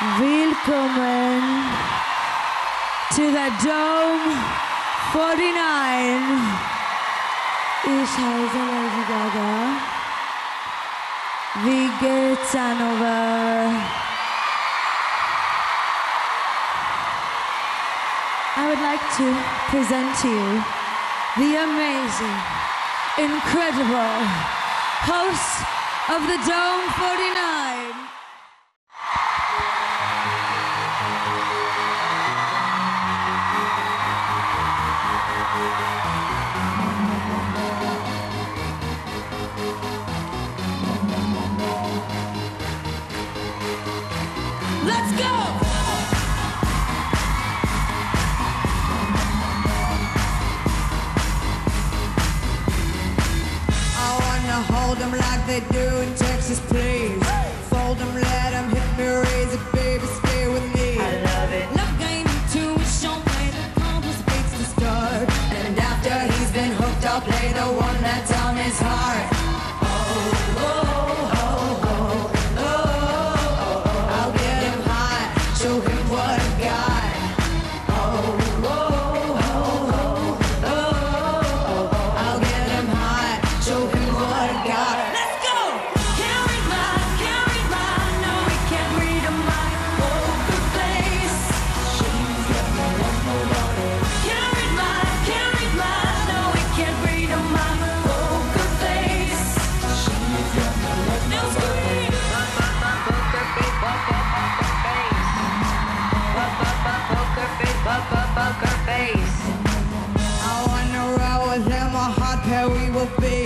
Willkommen to the Dome 49. Ich heiße Lady Gaga. Wie geht's, Hannover? I would like to present to you the amazing, incredible host of the Dome 49. they do in Texas please. how we will be.